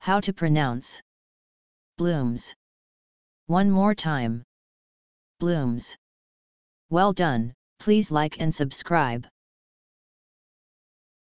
How to pronounce blooms. One more time. Blooms. Well done, please like and subscribe.